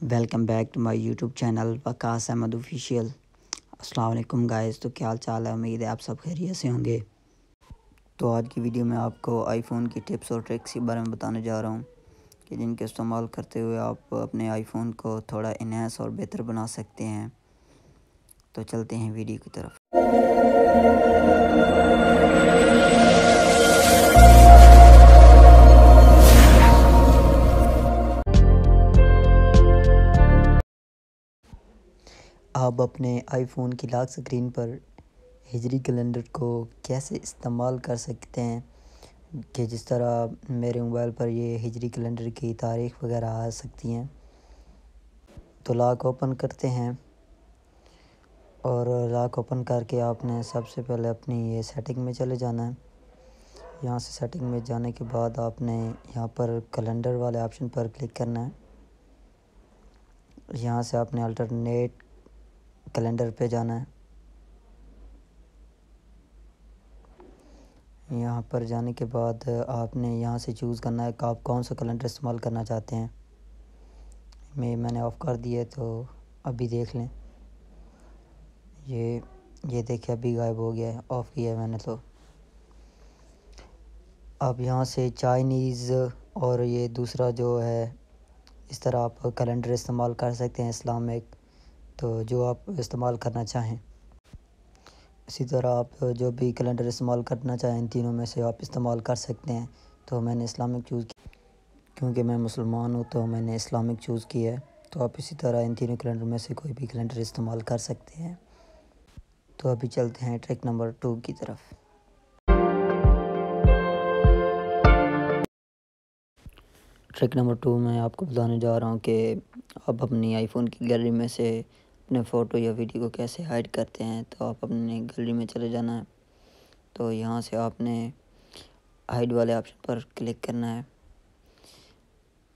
Welcome back to my YouTube channel Waqas Ahmed official अस्सलाम वालेकुम guys तो क्या हाल चाल है? उम्मीद है आप सब खैरियत से होंगे। तो आज की वीडियो में आपको आईफोन की टिप्स और ट्रिक्स के बारे में बताने जा रहा हूँ कि जिनके इस्तेमाल करते हुए आप अपने आईफोन को थोड़ा इन्हेंस और बेहतर बना सकते हैं। तो चलते हैं वीडियो की तरफ़। आप अपने आईफोन की लॉक स्क्रीन पर हिजरी कैलेंडर को कैसे इस्तेमाल कर सकते हैं? कि जिस तरह मेरे मोबाइल पर ये हिजरी कैलेंडर की तारीख वगैरह आ सकती हैं तो लॉक ओपन करते हैं। और लॉक ओपन करके आपने सबसे पहले अपनी ये सेटिंग में चले जाना है। यहाँ से सेटिंग में जाने के बाद आपने यहाँ पर कैलेंडर वाले ऑप्शन पर क्लिक करना है। यहाँ से आपने अल्टरनेट कैलेंडर पे जाना है। यहाँ पर जाने के बाद आपने यहाँ से चूज़ करना है कि आप कौन सा कैलेंडर इस्तेमाल करना चाहते हैं। मैं, मैंने ऑफ़ कर दिया तो अभी देख लें। ये ये देखिए, अभी गायब हो गया है ऑफ़ किया है मैंने तो। अब यहाँ से चाइनीज़ और ये दूसरा जो है, इस तरह आप कैलेंडर इस्तेमाल कर सकते हैं इस्लामिक। तो जो आप इस्तेमाल करना चाहें। इसी तरह आप जो भी कैलेंडर इस्तेमाल करना चाहें, इन तीनों में से आप इस्तेमाल कर सकते हैं। तो मैंने इस्लामिक चूज़ क्योंकि मैं मुसलमान हूँ तो मैंने इस्लामिक चूज़ किया है। तो आप इसी तरह इन तीनों कैलेंडर में से कोई भी कैलेंडर इस्तेमाल कर सकते हैं। तो अभी चलते हैं ट्रिक नंबर टू की तरफ़। ट्रिक नंबर टू मैं आपको बताने जा रहा हूँ कि आप अपनी आईफोन की गैलरी में से अपने फ़ोटो या वीडियो को कैसे हाइड करते हैं तो आप अपने गैलरी में चले जाना है। तो यहाँ से आपने हाइड वाले ऑप्शन पर क्लिक करना है।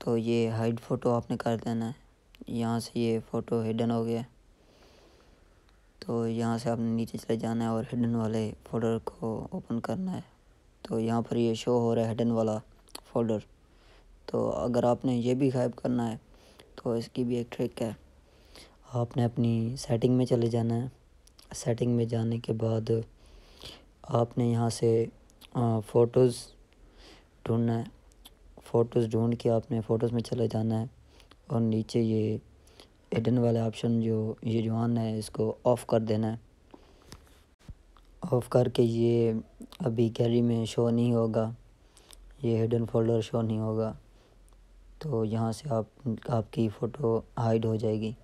तो ये हाइड फ़ोटो आपने कर देना है। यहाँ से ये फ़ोटो हिडन हो गया। तो यहाँ से आपने नीचे चले जाना है और हिडन वाले फ़ोल्डर को ओपन करना है। तो यहाँ पर ये शो हो रहा है हिडन वाला फ़ोल्डर तो अगर आपने ये भी गायब करना है तो इसकी भी एक ट्रिक है। आपने अपनी सेटिंग में चले जाना है। सेटिंग में जाने के बाद आपने यहाँ से फ़ोटोज़ ढूंढना है। फ़ोटोज़ ढूंढ के आपने फ़ोटोज़ में चले जाना है। और नीचे ये हिडन वाले ऑप्शन जो, ये जो आन है, इसको ऑफ़ कर देना है। ऑफ़ करके ये अभी गैलरी में शो नहीं होगा। ये हिडन फोल्डर शो नहीं होगा। तो यहाँ से आप, आपकी फ़ोटो हाइड हो जाएगी।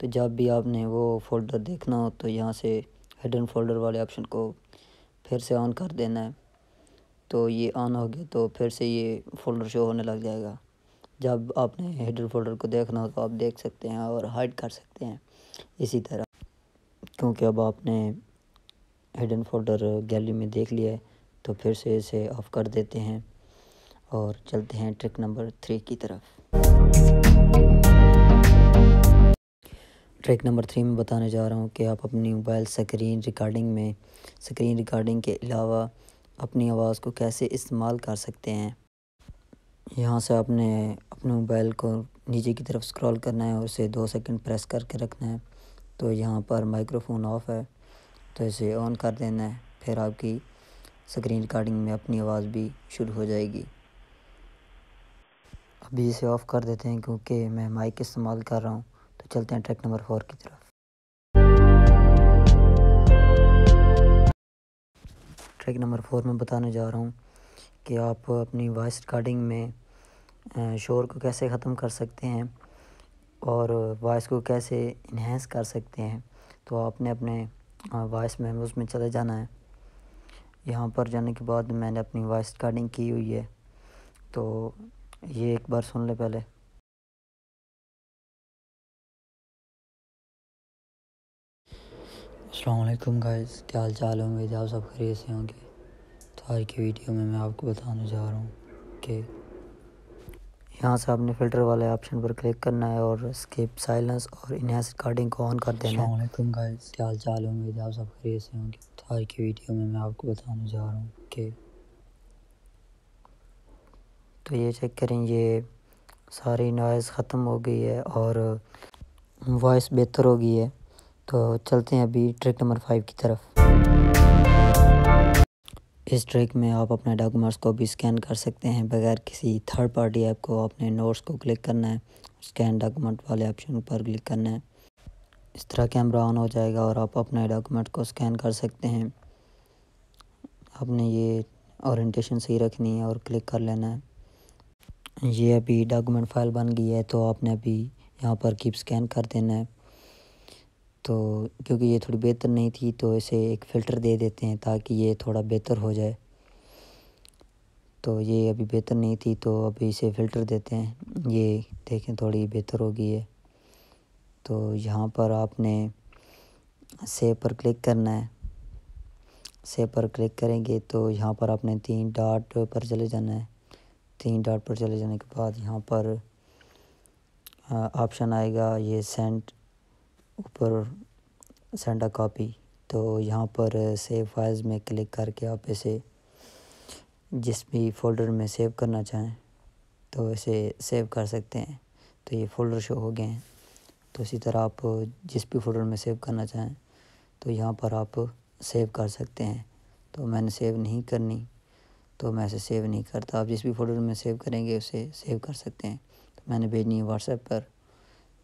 तो जब भी आपने वो फ़ोल्डर देखना हो तो यहाँ से हिडन फोल्डर वाले ऑप्शन को फिर से ऑन कर देना है। तो ये ऑन हो गया तो फिर से ये फ़ोल्डर शो होने लग जाएगा। जब आपने हिडन फोल्डर को देखना हो तो आप देख सकते हैं और हाइड कर सकते हैं इसी तरह। क्योंकि अब आपने हिडन फोल्डर गैलरी में देख लिया है तो फिर से इसे ऑफ़ कर देते हैं और चलते हैं ट्रिक नंबर थ्री की तरफ़। ट्रिक नंबर थ्री में बताने जा रहा हूँ कि आप अपनी मोबाइल स्क्रीन रिकॉर्डिंग में, स्क्रीन रिकॉर्डिंग के अलावा अपनी आवाज़ को कैसे इस्तेमाल कर सकते हैं? यहाँ से आपने अपने मोबाइल को नीचे की तरफ़ स्क्रॉल करना है और उसे दो सेकंड प्रेस करके रखना है। तो यहाँ पर माइक्रोफोन ऑफ़ है तो इसे ऑन कर देना है, फिर आपकी स्क्रीन रिकॉर्डिंग में अपनी आवाज़ भी शुरू हो जाएगी। अभी इसे ऑफ़ कर देते हैं क्योंकि मैं माइक इस्तेमाल कर रहा हूँ। तो चलते हैं ट्रैक नंबर फोर की तरफ़। ट्रैक नंबर फोर में बताने जा रहा हूँ कि आप अपनी वॉइस रिकॉर्डिंग में शोर को कैसे ख़त्म कर सकते हैं और वॉइस को कैसे इन्हेंस कर सकते हैं। तो आपने अपने वॉइस मेमोज में चले जाना है। यहाँ पर जाने के बाद मैंने अपनी वॉइस रिकॉर्डिंग की हुई है। तो ये एक बार सुन ले पहले। असलम गाइस क्या हाल चाल है? उम्मीद आप सब खरीद से होंगे। तो आज की वीडियो में मैं आपको बताने जा रहा हूँ कि यहाँ से आपने फ़िल्टर वाले ऑप्शन पर क्लिक करना है और स्किप साइलेंस और इनहेंस रिकॉर्डिंग को ऑन कर देना है। गाइस क्या हाल चाल है? उम्मीद आप सब खरीद से होंगे। तो आज की वीडियो में मैं आपको बताने जा रहा हूँ कि तो ये चेक करें ये सारी नॉइज़ ख़त्म हो गई है और वॉइस बेहतर हो गई है। तो चलते हैं अभी ट्रिक नंबर फाइव की तरफ़। इस ट्रिक में आप अपने डॉक्यूमेंट्स को भी स्कैन कर सकते हैं, बगैर किसी थर्ड पार्टी ऐप को अपने नोट्स को क्लिक करना है स्कैन डॉक्यूमेंट वाले ऑप्शन पर क्लिक करना है। इस तरह कैमरा ऑन हो जाएगा और आप अपने डॉक्यूमेंट को स्कैन कर सकते हैं। आपने ये ओरिएंटेशन सही रखनी है और क्लिक कर लेना है। ये अभी डॉक्यूमेंट फ़ाइल बन गई है तो आपने अभी यहाँ पर कीप स्कैन कर देना है। तो क्योंकि ये थोड़ी बेहतर नहीं थी तो इसे एक फ़िल्टर दे देते हैं ताकि ये थोड़ा बेहतर हो जाए। तो ये अभी बेहतर नहीं थी तो अभी इसे फ़िल्टर देते हैं। ये देखें, थोड़ी बेहतर हो गई है। तो यहाँ पर आपने सेव पर क्लिक करना है। सेव पर क्लिक करेंगे तो यहाँ पर आपने तीन डॉट पर चले जाना है। तीन डॉट पर चले जाने के बाद यहाँ पर ऑप्शन आएगा, ये सेंड ऊपर सेंड अ कॉपी तो यहाँ पर सेव फाइल्स में क्लिक करके आप इसे जिस भी फ़ोल्डर में सेव करना चाहें तो इसे सेव कर सकते हैं। तो ये फ़ोल्डर शो हो गए हैं। तो इसी तरह आप जिस भी फ़ोल्डर में सेव करना चाहें तो यहाँ पर आप सेव कर सकते हैं। तो मैंने सेव नहीं करनी तो मैं इसे सेव नहीं करता। आप जिस भी फ़ोल्डर में सेव करेंगे, उसे सेव कर सकते हैं। तो मैंने भेजनी है व्हाट्सएप पर।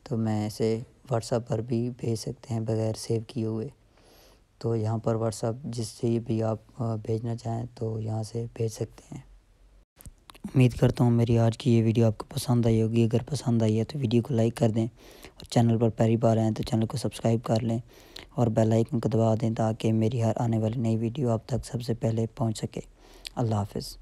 तो मैं इसे व्हाट्सएप पर भी भेज सकते हैं बगैर सेव किए हुए। तो यहाँ पर व्हाट्सएप जिससे भी आप भेजना चाहें तो यहाँ से भेज सकते हैं। उम्मीद करता हूँ मेरी आज की ये वीडियो आपको पसंद आई होगी। अगर पसंद आई है तो वीडियो को लाइक कर दें और चैनल पर पहली बार आएँ तो चैनल को सब्सक्राइब कर लें और बेल आइकन को दबा दें ताकि मेरी हर आने वाली नई वीडियो आप तक सबसे पहले पहुँच सके। अल्लाह हाफिज़।